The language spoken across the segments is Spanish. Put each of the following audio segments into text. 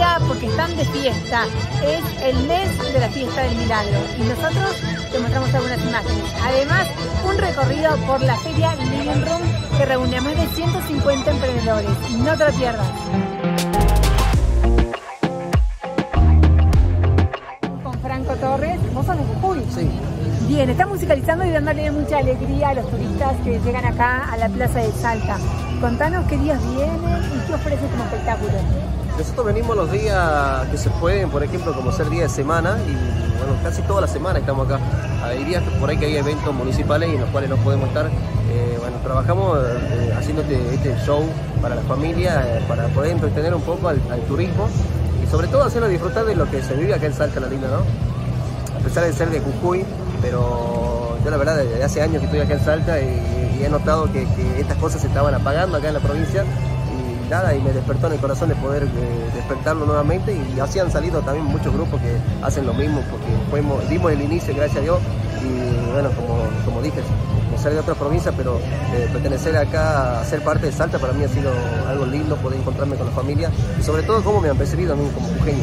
alegría, porque están de fiesta. Es el mes de la fiesta del milagro y nosotros te mostramos algunas imágenes. Además, un recorrido por la feria Living Room que reúne a más de 150 emprendedores. No te lo pierdas. Con Franco Torres, vos sos de Jujuy. Sí. Bien, está musicalizando y dándole mucha alegría a los turistas que llegan acá a la Plaza de Salta. Contanos qué días vienen y qué ofrecen como espectáculo. Nosotros venimos los días que se pueden, por ejemplo, como ser día de semana y bueno, casi toda la semana estamos acá. Hay días por ahí que hay eventos municipales y en los cuales no podemos estar. Eh, bueno, trabajamos eh, haciendo este, este show para la familia, eh, para poder entretener un poco al, turismo y sobre todo hacerlo disfrutar de lo que se vive acá en Salta, la linda, ¿no? A pesar de ser de Jujuy, pero yo la verdad desde hace años que estoy acá en Salta y, he notado que, estas cosas se estaban apagando acá en la provincia y me despertó en el corazón de poder eh, despertarlo nuevamente y así han salido también muchos grupos que hacen lo mismo porque fuimos, dimos el inicio, gracias a Dios, y bueno, como, como dije, ser de otra provincia, pero eh, pertenecer acá a ser parte de Salta para mí ha sido algo lindo, poder encontrarme con la familia y sobre todo cómo me han percibido a mí como jujeño.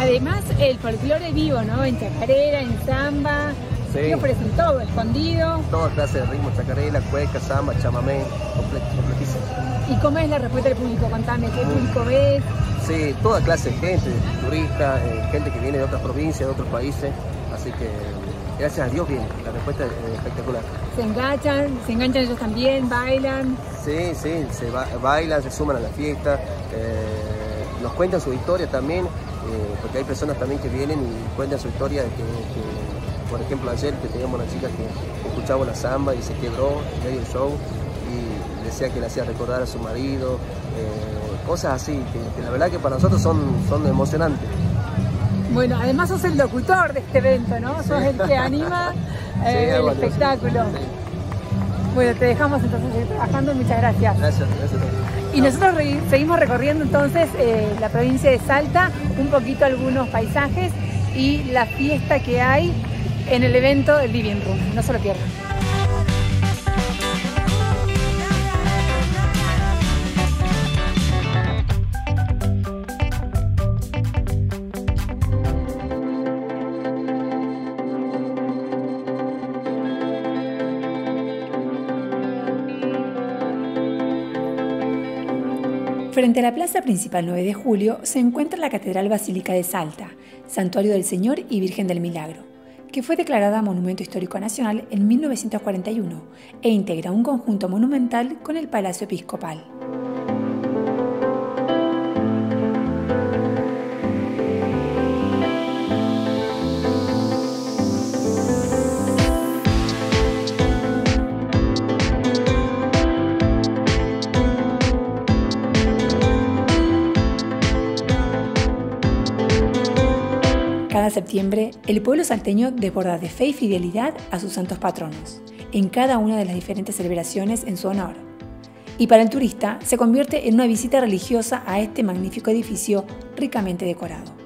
Además, el folclore vivo, ¿no? En chacarera, en samba. Sí. ¿Qué ofrecen todo? Escondido. Toda clase de ritmo, chacarela, cueca, samba, chamamé, complet, completísimo. ¿Y cómo es la respuesta del público? Contame, ¿qué público ves? Sí, toda clase de gente, turistas, eh, gente que viene de otras provincias, de otros países. Así que gracias a Dios bien, la respuesta es espectacular. ¿Se enganchan? ¿Se enganchan ellos también? ¿Bailan? Sí, sí, se ba bailan, se suman a la fiesta, eh, nos cuentan su historia también, eh, porque hay personas también que vienen y cuentan su historia de que, que por ejemplo, ayer que teníamos una chica que escuchaba la samba y se quebró en medio del show y decía que le hacía recordar a su marido, eh, cosas así, que, que, la verdad que para nosotros son, son emocionantes. Bueno, además sos el locutor de este evento, ¿no? Sos el que anima eh, sí, el espectáculo. Sí. Bueno, te dejamos entonces trabajando, muchas gracias. Gracias, gracias. Y nosotros re seguimos recorriendo entonces eh, la provincia de Salta, un poquito algunos paisajes y la fiesta que hay en el evento del Living Room. No se lo pierdan. Frente a la plaza principal 9 de julio se encuentra la Catedral Basílica de Salta, Santuario del Señor y Virgen del Milagro, que fue declarada Monumento Histórico Nacional en 1941 e integra un conjunto monumental con el Palacio Episcopal. El pueblo salteño desborda de fe y fidelidad a sus santos patronos, en cada una de las diferentes celebraciones en su honor. Y para el turista, se convierte en una visita religiosa a este magnífico edificio ricamente decorado.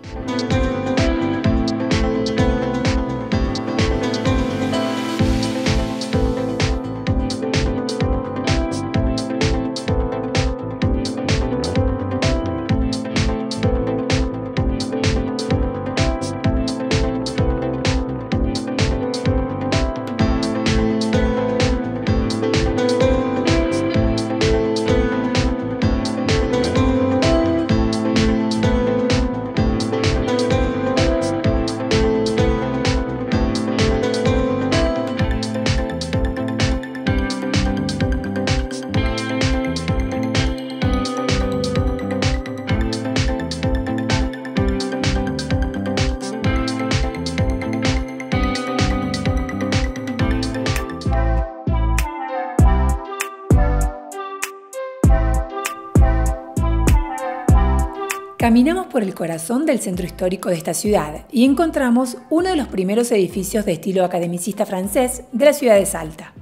Caminamos por el corazón del centro histórico de esta ciudad y encontramos uno de los primeros edificios de estilo academicista francés de la ciudad de Salta.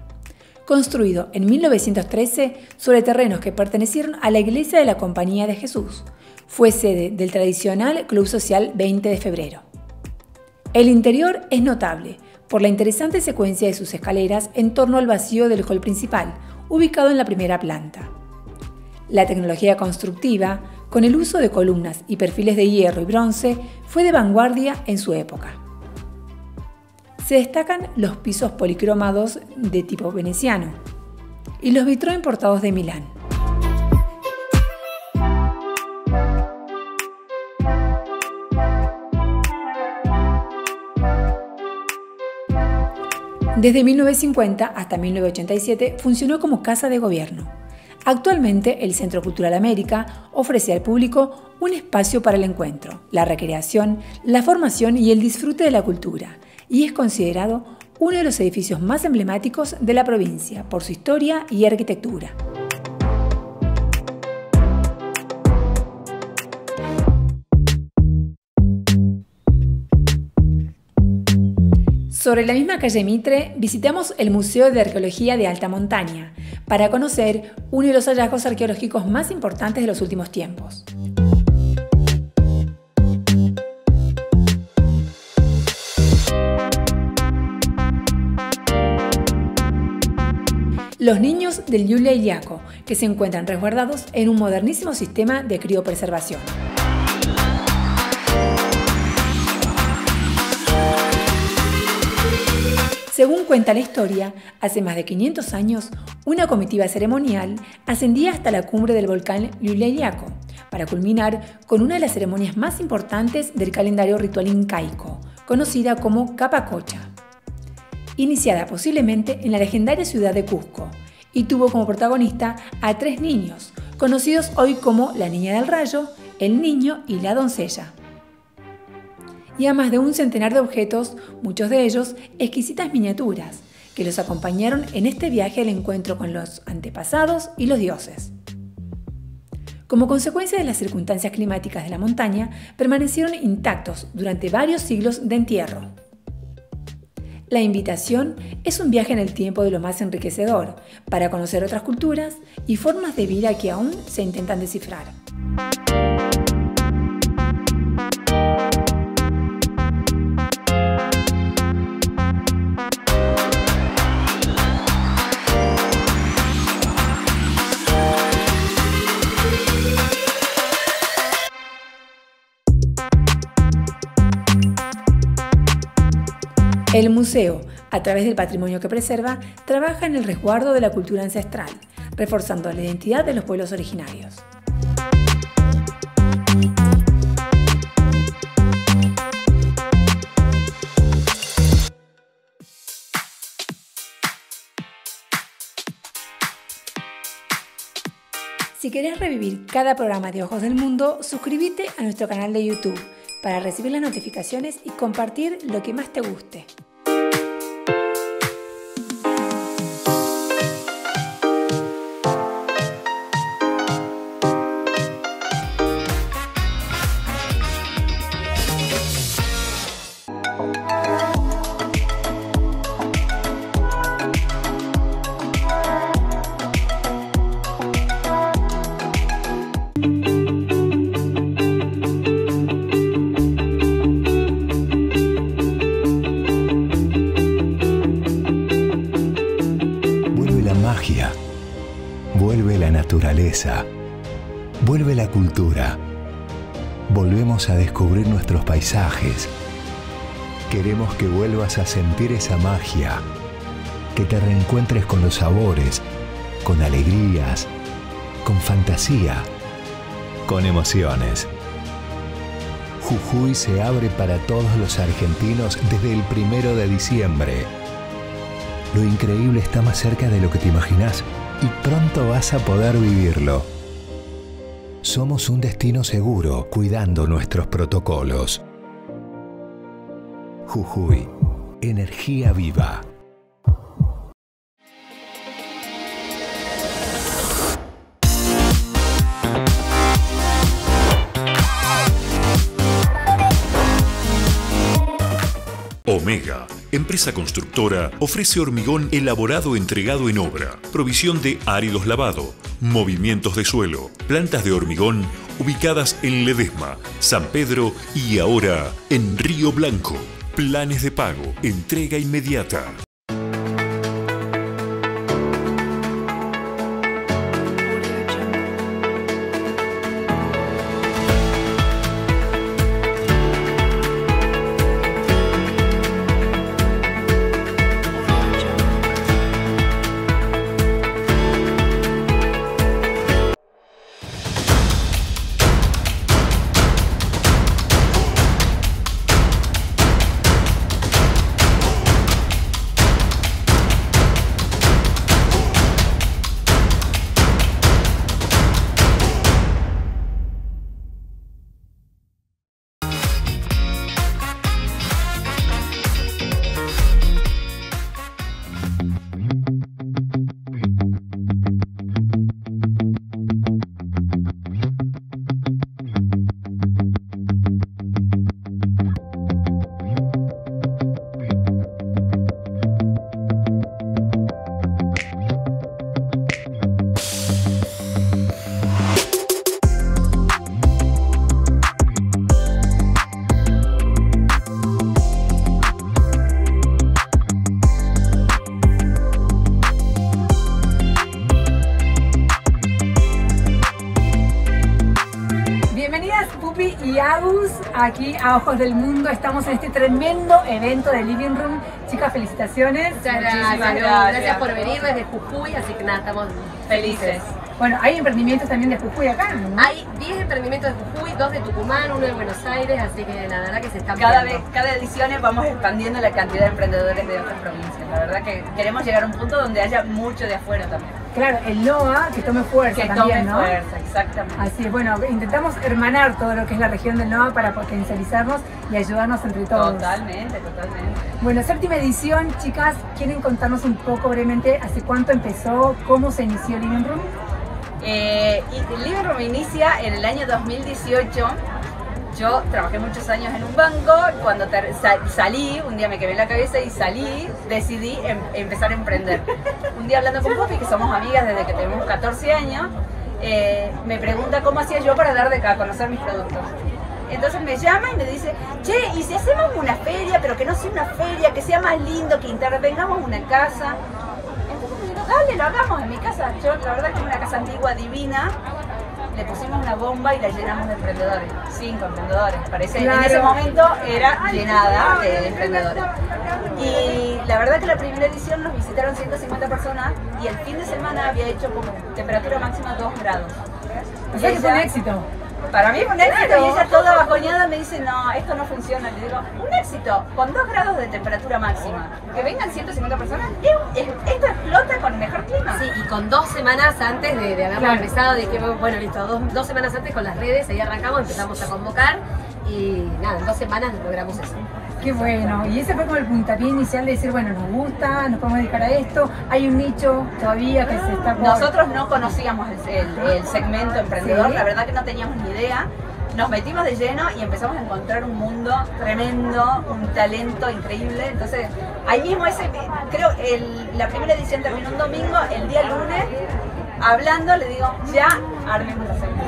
Construido en 1913 sobre terrenos que pertenecieron a la Iglesia de la Compañía de Jesús, fue sede del tradicional Club Social 20 de Febrero. El interior es notable por la interesante secuencia de sus escaleras en torno al vacío del hall principal, ubicado en la primera planta. La tecnología constructiva, con el uso de columnas y perfiles de hierro y bronce, fue de vanguardia en su época. Se destacan los pisos policromados de tipo veneciano y los vitros importados de Milán. Desde 1950 hasta 1987 funcionó como casa de gobierno. Actualmente el Centro Cultural América ofrece al público un espacio para el encuentro, la recreación, la formación y el disfrute de la cultura, y es considerado uno de los edificios más emblemáticos de la provincia por su historia y arquitectura. Sobre la misma calle Mitre visitamos el Museo de Arqueología de Alta Montaña para conocer uno de los hallazgos arqueológicos más importantes de los últimos tiempos. Los niños del Yulia Yaco, que se encuentran resguardados en un modernísimo sistema de criopreservación. Según cuenta la historia, hace más de 500 años, una comitiva ceremonial ascendía hasta la cumbre del volcán Llullaillaco para culminar con una de las ceremonias más importantes del calendario ritual incaico, conocida como Capacocha, iniciada posiblemente en la legendaria ciudad de Cusco, y tuvo como protagonista a tres niños, conocidos hoy como la Niña del Rayo, el Niño y la Doncella y a más de un centenar de objetos, muchos de ellos exquisitas miniaturas, que los acompañaron en este viaje al encuentro con los antepasados y los dioses. Como consecuencia de las circunstancias climáticas de la montaña, permanecieron intactos durante varios siglos de entierro. La invitación es un viaje en el tiempo de lo más enriquecedor, para conocer otras culturas y formas de vida que aún se intentan descifrar. El museo, a través del patrimonio que preserva, trabaja en el resguardo de la cultura ancestral, reforzando la identidad de los pueblos originarios. Si querés revivir cada programa de Ojos del Mundo, suscríbete a nuestro canal de YouTube para recibir las notificaciones y compartir lo que más te guste. Vuelve la cultura. Volvemos a descubrir nuestros paisajes. Queremos que vuelvas a sentir esa magia, que te reencuentres con los sabores, con alegrías, con fantasía, con emociones. Jujuy se abre para todos los argentinos desde el primero de diciembre. Lo increíble está más cerca de lo que te imaginas y pronto vas a poder vivirlo. Somos un destino seguro cuidando nuestros protocolos. Jujuy, energía viva. Omega empresa constructora, ofrece hormigón elaborado entregado en obra, provisión de áridos lavado, movimientos de suelo, plantas de hormigón ubicadas en Ledesma, San Pedro y ahora en Río Blanco. Planes de pago, entrega inmediata. Aquí a Ojos del Mundo. Estamos en este tremendo evento de Living Room. Chicas, felicitaciones. Muchas gracias, gracias. gracias por venir desde Jujuy, así que nada, estamos felices. Bueno, hay emprendimientos también de Jujuy acá, ¿no? Hay 10 emprendimientos de Jujuy, 2 de Tucumán, uno de Buenos Aires, así que la verdad que se está Cada vez, cada edición vamos expandiendo la cantidad de emprendedores de otras provincias. La verdad que queremos llegar a un punto donde haya mucho de afuera también. Claro, el NOA, que tome fuerza Que también, tome ¿no? fuerza, exactamente. Así es, bueno, intentamos hermanar todo lo que es la región del NOA para potencializarnos y ayudarnos entre todos. Totalmente, totalmente. Bueno, séptima edición, chicas, ¿quieren contarnos un poco brevemente hace cuánto empezó, cómo se inició Living Room? Eh, y Living Room inicia en el año 2018. Yo trabajé muchos años en un banco. Cuando salí, un día me quemé la cabeza y salí, decidí em- empezar a emprender. Un día hablando con Poppy, que somos amigas desde que tenemos 14 años, eh, me pregunta cómo hacía yo para dar de acá, conocer mis productos. Entonces me llama y me dice, che, ¿y si hacemos una feria, pero que no sea una feria, que sea más lindo, que intervengamos una casa? Entonces le digo, dale, lo hagamos en mi casa. Yo, la verdad que es una casa antigua, divina. Le pusimos una bomba y la llenamos de emprendedores. Cinco emprendedores. Parece, Claro. En ese momento era llenada de emprendedores. Y la verdad que la primera edición nos visitaron 150 personas y el fin de semana había hecho como temperatura máxima 2 grados. O sea que fue un éxito. Para mí fue un éxito Claro. y ella toda bajoneada me dice, no, esto no funciona. Le digo, un éxito, con 2 grados de temperatura máxima. Que vengan 150 personas, es- es- esto explota con mejor clima. Sí, y con dos semanas antes de, de haberlo Claro. empezado, de que, bueno, listo, dos, dos semanas antes con las redes, ahí arrancamos, empezamos a convocar y nada, en dos semanas logramos eso. Qué bueno. Y ese fue como el puntapié inicial de decir, bueno, nos gusta, nos podemos dedicar a esto. Hay un nicho todavía que se está por... Nosotros no conocíamos el, el- el segmento emprendedor, Sí. la verdad que no teníamos ni idea. Nos metimos de lleno y empezamos a encontrar un mundo tremendo, un talento increíble. Entonces, ahí mismo ese, creo, el- la primera edición terminó un domingo, el día lunes, hablando, le digo, ya armemos la segunda.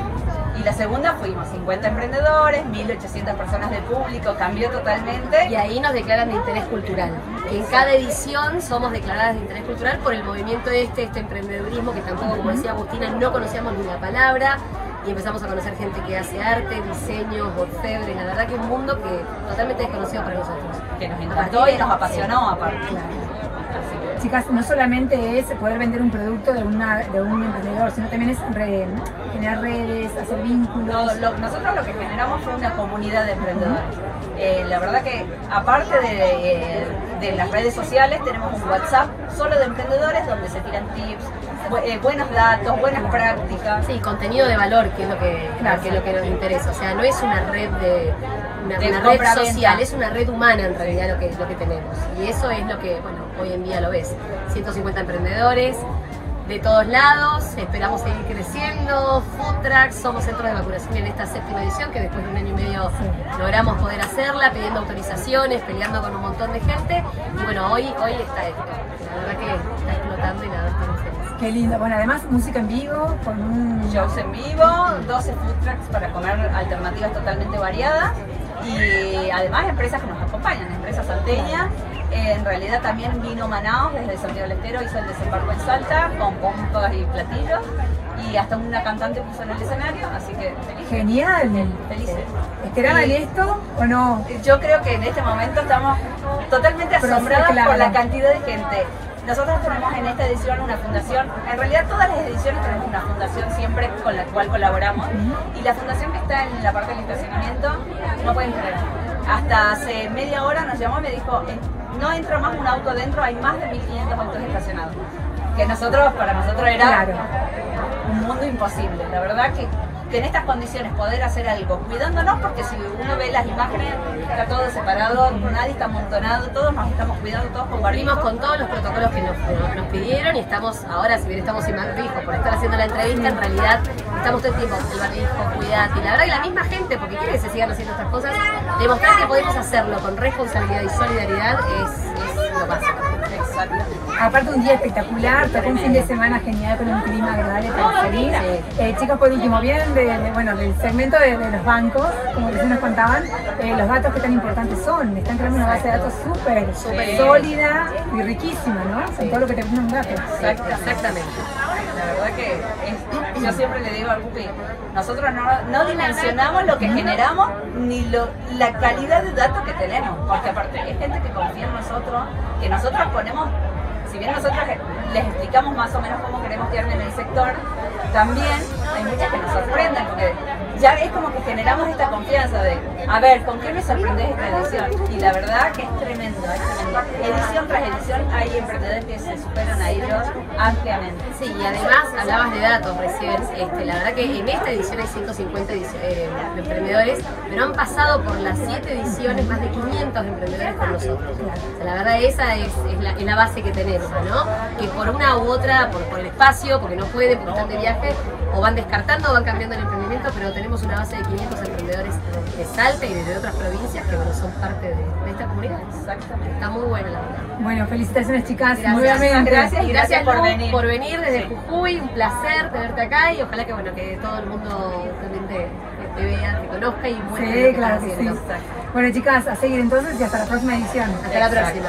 La segunda fuimos 50 emprendedores, 1800 personas de público, cambió totalmente. Y ahí nos declaran de interés cultural. En cada edición somos declaradas de interés cultural por el movimiento este, este emprendedurismo que tampoco, como decía Agustina, no conocíamos ni la palabra. Y empezamos a conocer gente que hace arte, diseños, orfebres. La verdad que es un mundo que totalmente desconocido para nosotros. que nos encantó y nos apasionó aparte. Así que- Chicas, no solamente es poder vender un producto de, una, de un emprendedor, sino también es re- generar redes, hacer vínculos. No, lo- nosotros lo que generamos fue una comunidad de emprendedores. Eh, la verdad que aparte de, eh, de las redes sociales tenemos un WhatsApp solo de emprendedores donde se tiran tips, bu- eh, buenos datos, buenas prácticas. Sí, contenido de valor, que es lo que, Claro. que es lo que nos interesa. O sea, no es una red de una, red social, es una red humana en realidad lo que, lo que tenemos. Y eso es lo que, bueno, hoy en día lo ves. 150 emprendedores de todos lados, esperamos seguir creciendo, food trucks, somos centros de vacunación en esta séptima edición, que después de un año y medio logramos poder hacerla, pidiendo autorizaciones, peleando con un montón de gente. Y bueno, hoy, hoy está esto. La verdad que está explotando y nada, estamos felices. Qué lindo. Bueno, además música en vivo, con un... Shows en vivo, 12 food trucks para comer alternativas totalmente variadas y además empresas que nos acompañan, empresas salteñas. En realidad también vino Manaos desde Santiago del Estero, hizo el desembarco en Salta con pompas y platillos y hasta una cantante puso en el escenario, así que feliz. Genial. Felices. ¿Esperaban Y- esto o no? Yo creo que en este momento estamos totalmente claro. por la cantidad de gente. Nosotros tenemos en esta edición una fundación, en realidad todas las ediciones tenemos una fundación siempre con la cual colaboramos y la fundación que está en la parte del estacionamiento, no pueden creer. Hasta hace media hora nos llamó y me dijo, "En- no entra más un auto adentro, hay más de 1500 autos estacionados. Que nosotros, para nosotros era Claro. un mundo imposible. La verdad que, que en estas condiciones poder hacer algo, cuidándonos, porque si uno ve las imágenes, está todo separado, nadie está amontonado, todos nos estamos cuidando, todos con. Cumplimos con todos los protocolos que nos, nos- nos pidieron y estamos, ahora si bien estamos sin barbijo por estar haciendo la entrevista, en realidad estamos todo el tiempo el barbijo, cuidate. Y la verdad que la misma gente, porque quiere que se sigan haciendo estas cosas, demostrar que podemos hacerlo con responsabilidad y solidaridad es, Aparte un día espectacular, tocó un fin de semana genial con un clima agradable para salir. Eh, chicos, por último, bien de, de- bueno, del segmento de, de los bancos, como recién nos contaban, eh, los datos que tan importantes son. Están creando una base de datos súper sólida y riquísima, ¿no? Con todo lo que te brinda un dato. Exactamente. La verdad que yo siempre le digo al Pupi, nosotros no, dimensionamos lo que generamos ni lo, la calidad de datos que tenemos, porque aparte hay gente que confía en nosotros, que nosotros ponemos, si bien nosotros les explicamos más o menos cómo queremos que en el sector, también hay muchas que nos sorprenden, porque ya es como que generamos esta confianza de, a ver, ¿con qué me sorprende esta edición? Y la verdad que es tremendo, es tremendo. Edición tras edición hay emprendedores que se superan a ellos ampliamente. Sí, y además hablabas de datos recién, este, la verdad que en esta edición hay 150 eh, emprendedores, pero han pasado por las 7 ediciones más de 500 emprendedores con nosotros. la verdad esa es, la, base que tenemos, ¿no? Que por una u otra, por, por el espacio, porque no pueden, porque están de viaje, o van descartando van cambiando el emprendimiento, pero tenemos una base de 500 emprendedores de Salta y de otras provincias que bueno, son parte de, esta comunidad. Exactamente. Está muy buena la verdad. Bueno, felicitaciones chicas. Gracias, Gracias y gracias, por, venir. por venir desde Jujuy. Un placer tenerte acá y ojalá que bueno que todo el mundo también te, vea, te conozca y muestre. Sí, claro que sí. Bueno chicas, a seguir entonces y hasta la próxima edición. Hasta la próxima.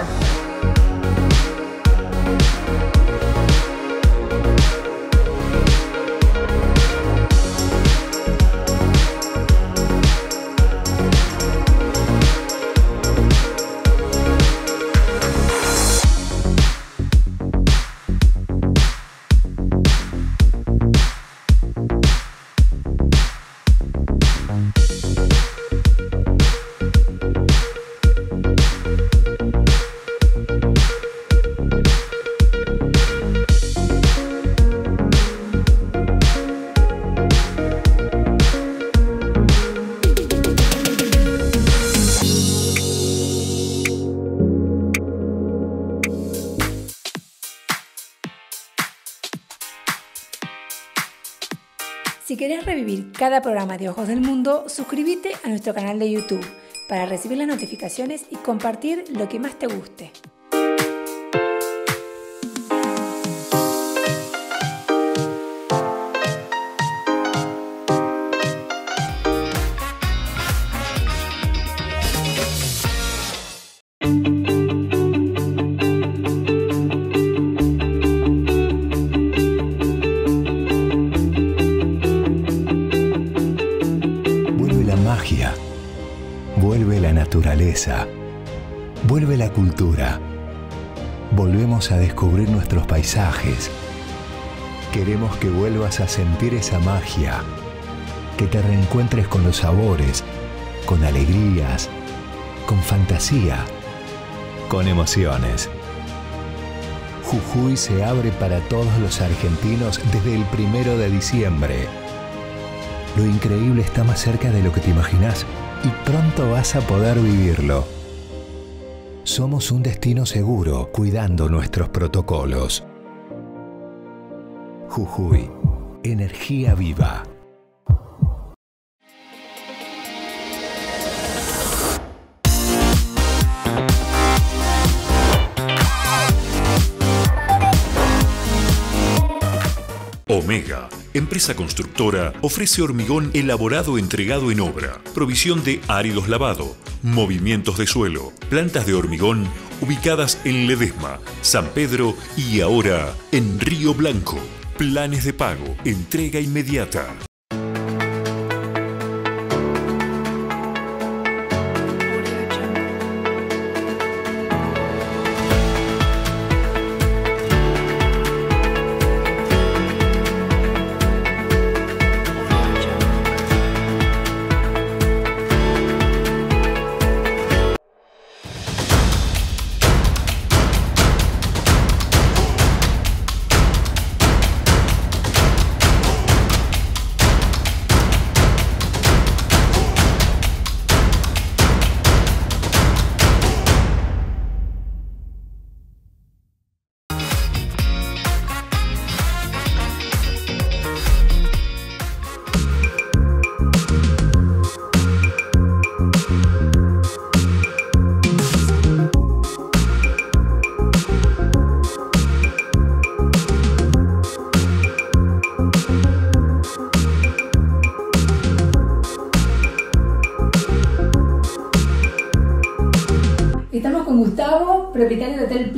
Querés revivir cada programa de Ojos del Mundo, suscríbete a nuestro canal de YouTube para recibir las notificaciones y compartir lo que más te guste. A descubrir nuestros paisajes. Queremos que vuelvas a sentir esa magia, que te reencuentres con los sabores, con alegrías, con fantasía, con emociones. Jujuy se abre para todos los argentinos desde el primero de diciembre. Lo increíble está más cerca de lo que te imaginas y pronto vas a poder vivirlo. Somos un destino seguro cuidando nuestros protocolos. Jujuy, energía viva. Omega empresa constructora, ofrece hormigón elaborado entregado en obra, provisión de áridos lavado, movimientos de suelo, plantas de hormigón ubicadas en Ledesma, San Pedro y ahora en Río Blanco. Planes de pago, entrega inmediata.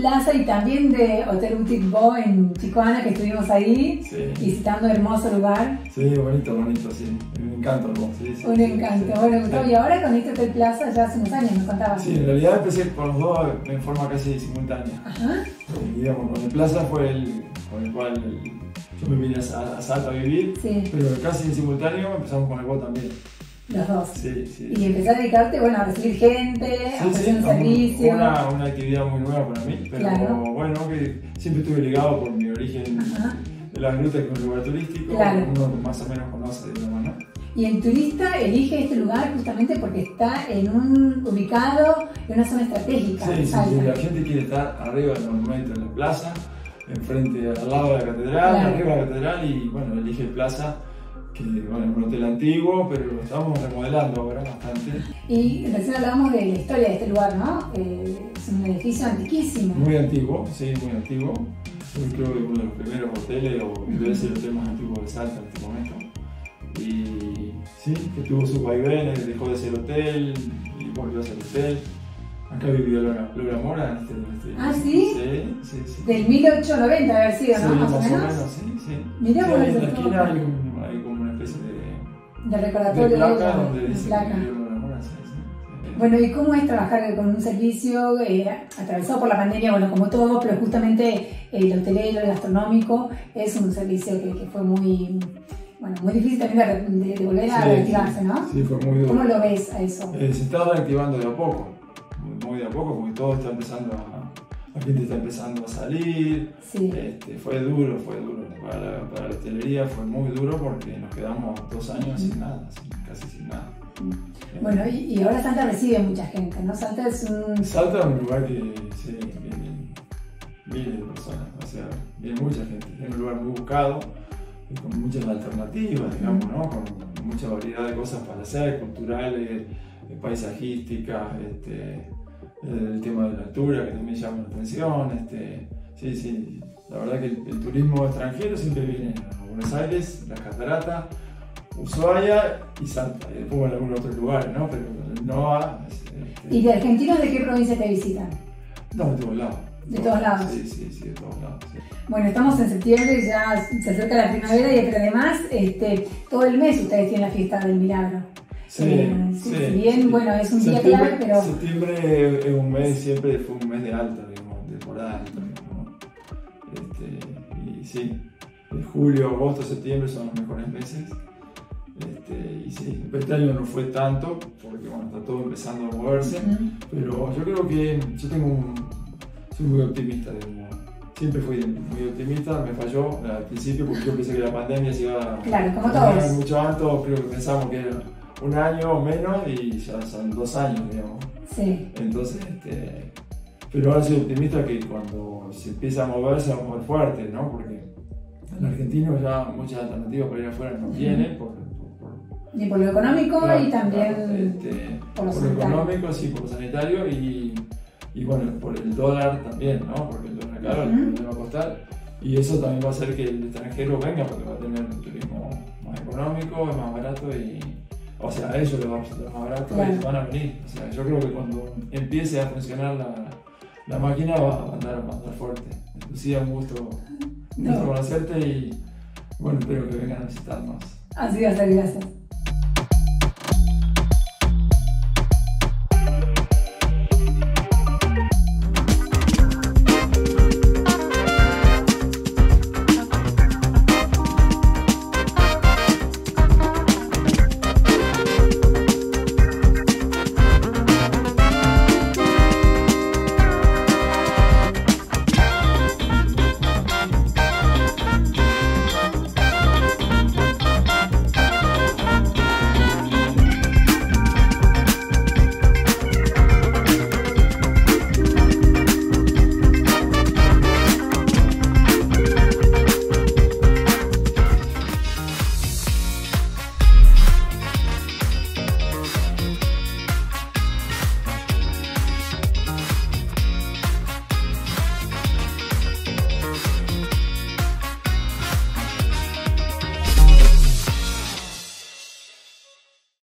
Plaza y también de Hotel Boutique Bo en Chicoana, que estuvimos ahí visitando hermoso lugar. Sí, bonito, bonito, sí. Un encanto, Sí, sí, Un encanto. bueno, Gustavo, y ahora con este Hotel Plaza ya hace unos años, me contabas. Sí, en realidad empecé con los dos en forma casi simultánea. Ajá. Y, digamos, con el Plaza fue el con el cual yo me vine a, a Salta a vivir, pero casi en simultáneo empezamos con el Bo también. Los dos. Sí, sí. Y empecé a dedicarte, bueno, a recibir gente, a hacer un servicio. Una, una actividad muy nueva para mí, pero bueno, que siempre estuve ligado por mi origen de las grutas, que es un lugar turístico, uno más o menos conoce de ¿no? Y el turista elige este lugar justamente porque está en un ubicado en una zona estratégica. Sí, sí, la gente quiere estar arriba del monumento, en la plaza, enfrente, al lado de la catedral, arriba de la catedral y bueno, elige plaza que bueno, es un hotel antiguo, pero lo estamos remodelando ahora bastante. Y recién hablábamos de la historia de este lugar, ¿no? Eh, es un edificio antiquísimo. Muy antiguo, sí, muy antiguo. Yo creo que uno de los primeros hoteles, o debe ser el hotel más antiguo de Salta en este momento. Y sí, que tuvo su vaivenes, dejó de ser hotel y volvió a ser hotel. Acá vivió Laura, Laura Mora. Este, este, ¿Ah, sí? Sí, sí, sí. Del 1890 haber sido, ¿no? Sí, más, o menos. sí, sí. Mirá, sí, en la esquina hay un de recordatorio de, placa, donde dice placa. Bueno, ¿y cómo es trabajar con un servicio eh, atravesado por la pandemia? Bueno, como todo, pero justamente el hotelero, el gastronómico, es un servicio que, que fue muy, bueno, muy difícil también de, de, volver a reactivarse, ¿no? Sí, fue muy duro. ¿Cómo lo ves a eso? Eh, se está reactivando de a poco, muy de a poco, porque todo está empezando a la gente está empezando a salir. Este, fue duro, fue duro. Para la, para la, hostelería fue muy duro porque nos quedamos dos años sin nada, casi sin nada. Bueno, y, ahora Salta recibe mucha gente, ¿no? Salta es un... Salta es un lugar que sí, viene miles de personas, o sea, viene mucha gente. Es un lugar muy buscado, con muchas alternativas, digamos, ¿no? Con mucha variedad de cosas para hacer, culturales, paisajísticas, este, el tema de la altura que también llama la atención. Este, sí, sí, la verdad que el, turismo extranjero siempre viene a Buenos Aires, la Catarata, Ushuaia y Santa, y después en algunos otros lugares, ¿no? Pero no a... Este, ¿Y de argentinos de qué provincia te visitan? No, de todos lados. De todos lados. Sí, sí, sí, de todos lados. Bueno, estamos en septiembre, ya se acerca la primavera, y pero además este, todo el mes ustedes tienen la fiesta del milagro. Sí, eh, sí, si bien, bueno, es un día clave, pero... Septiembre es un mes, siempre fue un mes de alta, digamos, temporada alta, este, y sí, julio, agosto, septiembre son los mejores meses. Este, y sí, este año no fue tanto, porque bueno, está todo empezando a moverse, pero yo creo que yo tengo un, soy muy optimista, digamos. Siempre fui muy optimista, me falló al principio porque yo pensé que la pandemia se iba claro, como todos. mucho antes, creo que pensamos que era un año o menos y ya son dos años, digamos. Sí. Entonces, este, pero ahora soy optimista que cuando se empieza a mover se va a mover fuerte, ¿no? Porque en Argentina ya muchas alternativas para ir afuera no tiene. Por, y por lo económico y también este, por, lo, por lo económico, sí, por lo sanitario y, y, bueno, por el dólar también, ¿no? Porque el dólar caro le va a costar. Y eso también va a hacer que el extranjero venga porque va a tener un turismo más económico, más barato y, o sea, a ellos les va a ser más barato y van a venir. O sea, yo creo que cuando empiece a funcionar la, la máquina va a andar, va a andar fuerte. Lucía, un gusto, gusto conocerte y bueno, espero que vengan a visitarnos. Así va a ser, gracias.